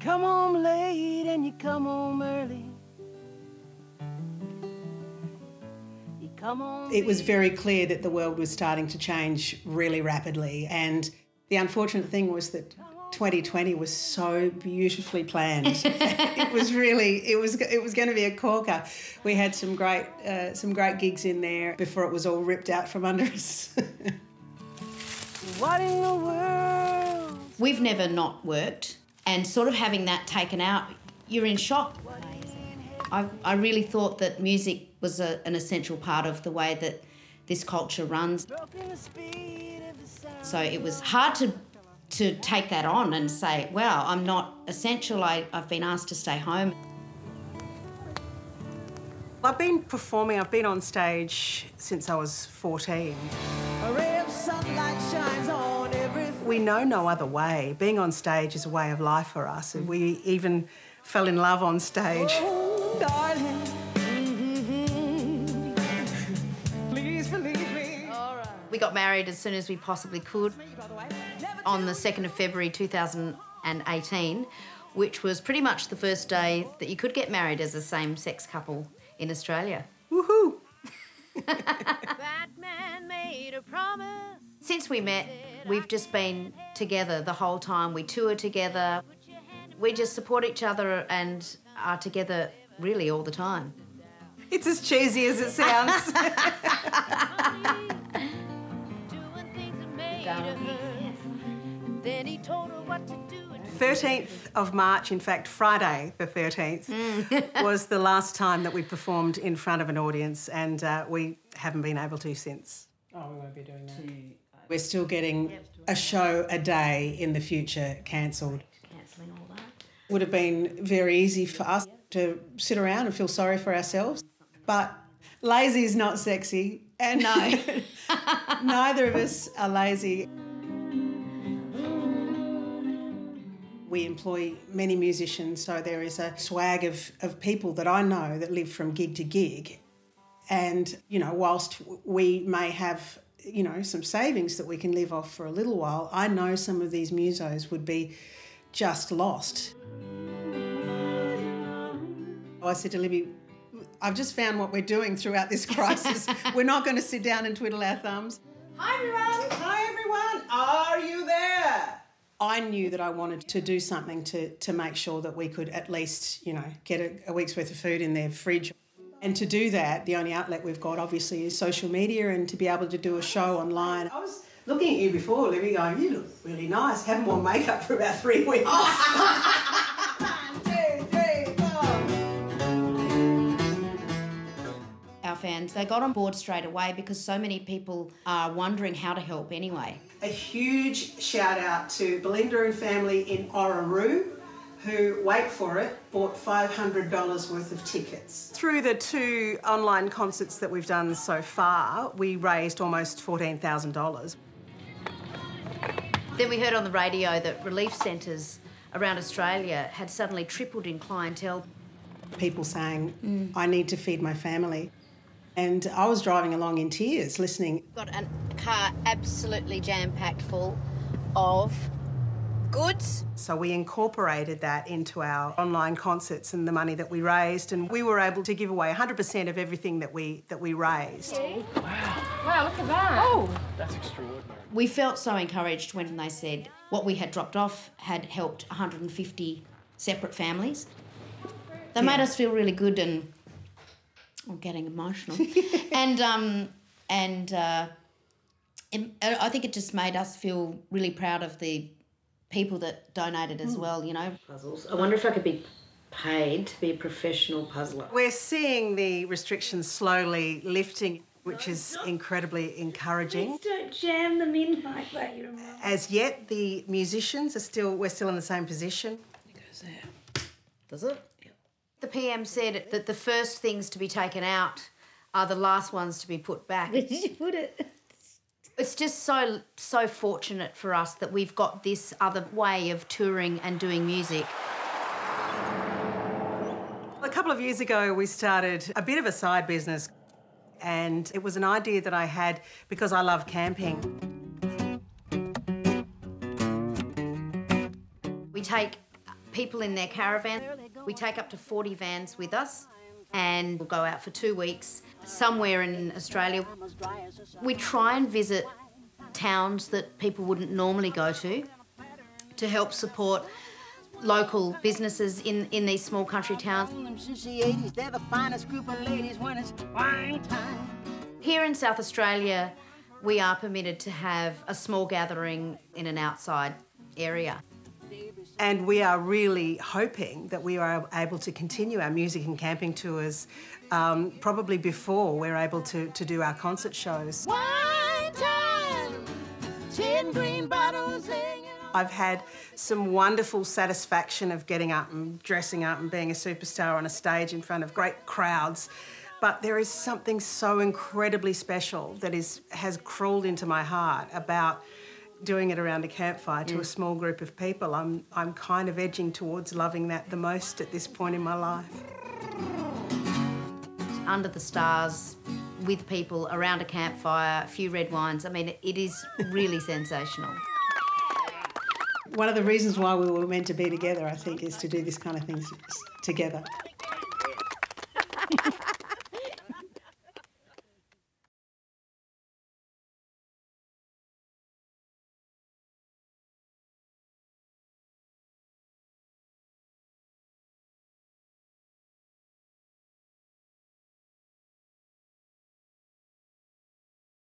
come home late and you come home early. You come home It was very clear that the world was starting to change really rapidly, and the unfortunate thing was that 2020 was so beautifully planned. it was really, it was, it was going to be a corker. We had some great, uh, some great gigs in there before it was all ripped out from under us. What in the world? We've never not worked, and sort of having that taken out, you're in shock. I, I really thought that music was a, an essential part of the way that this culture runs. Broken the speed of the sound. So it was hard to to take that on and say, "Wow, I'm not essential. I, I've been asked to stay home." I've been performing, I've been on stage since I was 14. We know no other way. Being on stage is a way of life for us, and we even fell in love on stage. Oh, darling. Mhm. Please believe me. We got married as soon as we possibly could on the 2nd of February 2018, which was pretty much the first day that you could get married as a same sex couple in Australia. Woohoo! Batman made a promise. Since we met, we've just been together the whole time. We tour together. We just support each other and are together really all the time. It's as cheesy as it sounds. Doing things that made her. Then he told her what to do. and 13th of March, in fact, Friday the 13th, was the last time that we performed in front of an audience, and uh, we haven't been able to since. Oh, we won't be doing that. We're still getting a show a day in the future cancelled. Cancelling all that. Would have been very easy for us to sit around and feel sorry for ourselves, but lazy is not sexy, and No. neither of us are lazy. We employ many musicians, so there is a swag of, of people that I know that live from gig to gig. And, you know, whilst we may have, you know, some savings that we can live off for a little while, I know some of these musos would be just lost. Oh, I said to Libby, I've just found what we're doing throughout this crisis. we're not going to sit down and twiddle our thumbs. Hi, everyone. Hi everyone, are you there? I knew that I wanted to do something to, to make sure that we could at least, you know, get a, a week's worth of food in their fridge. And to do that, the only outlet we've got obviously is social media and to be able to do a show online. I was looking at you before, Libby, going, you look really nice. Haven't worn makeup for about three weeks. One, two, three, four. Our fans, they got on board straight away because so many people are wondering how to help anyway. A huge shout out to Belinda and family in Orroroo who, wait for it, bought $500 worth of tickets. Through the two online concerts that we've done so far, we raised almost $14,000. Then we heard on the radio that relief centres around Australia had suddenly tripled in clientele. People saying, I need to feed my family. And I was driving along in tears listening. Got a car absolutely jam packed full of goods. So we incorporated that into our online concerts and the money that we raised, and we were able to give away 100% of everything that we that we raised. Wow, Wow! look at that. Oh, that's extraordinary. We felt so encouraged when they said what we had dropped off had helped 150 separate families. They made us feel really good and I'm getting emotional. and um, and uh, I think it just made us feel really proud of the people that donated as hmm. well. You know, puzzles. I wonder if I could be paid to be a professional puzzler. We're seeing the restrictions slowly lifting, which is incredibly encouraging. Don't jam them in like that, you know. As yet, the musicians are still we're still in the same position. It goes there. Does it? the PM said that the first things to be taken out are the last ones to be put back. Where did you put it? It's just so so fortunate for us that we've got this other way of touring and doing music. A couple of years ago, we started a bit of a side business, and it was an idea that I had because I love camping. We take people in their caravan. We take up to 40 vans with us and we'll go out for two weeks somewhere in Australia. We try and visit towns that people wouldn't normally go to to help support local businesses in, in these small country towns. Here in South Australia, we are permitted to have a small gathering in an outside area. And we are really hoping that we are able to continue our music and camping tours um, probably before we're able to, to do our concert shows. Time, I've had some wonderful satisfaction of getting up and dressing up and being a superstar on a stage in front of great crowds. But there is something so incredibly special that is has crawled into my heart about doing it around a campfire to mm. a small group of people. I'm I'm kind of edging towards loving that the most at this point in my life. Under the stars, with people around a campfire, a few red wines. I mean, it is really sensational. One of the reasons why we were meant to be together, I think, is to do this kind of things together.